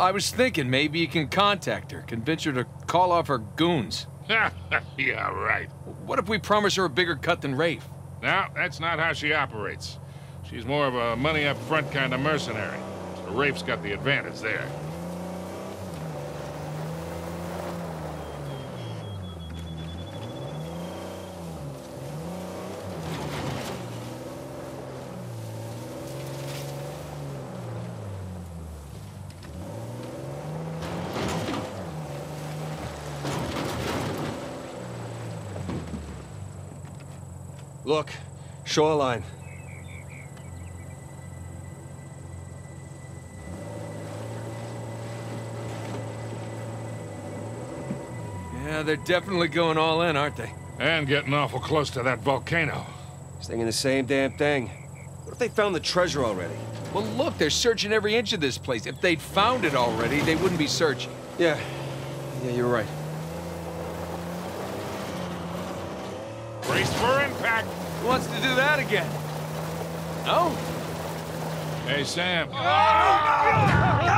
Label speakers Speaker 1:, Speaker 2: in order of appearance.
Speaker 1: I was thinking maybe you can contact her, convince her to call off her goons.
Speaker 2: yeah, right.
Speaker 1: What if we promise her a bigger cut than Rafe?
Speaker 2: No, that's not how she operates. She's more of a money-up-front kind of mercenary. So Rafe's got the advantage there.
Speaker 3: Look, shoreline.
Speaker 1: Yeah, they're definitely going all in, aren't they?
Speaker 2: And getting awful close to that volcano.
Speaker 3: Thinking the same damn thing. What if they found the treasure already?
Speaker 1: Well, look, they're searching every inch of this place. If they'd found it already, they wouldn't be searching.
Speaker 3: Yeah. Yeah, you're right.
Speaker 2: Impact!
Speaker 1: Who wants to do that again? No?
Speaker 2: Hey, Sam. Oh,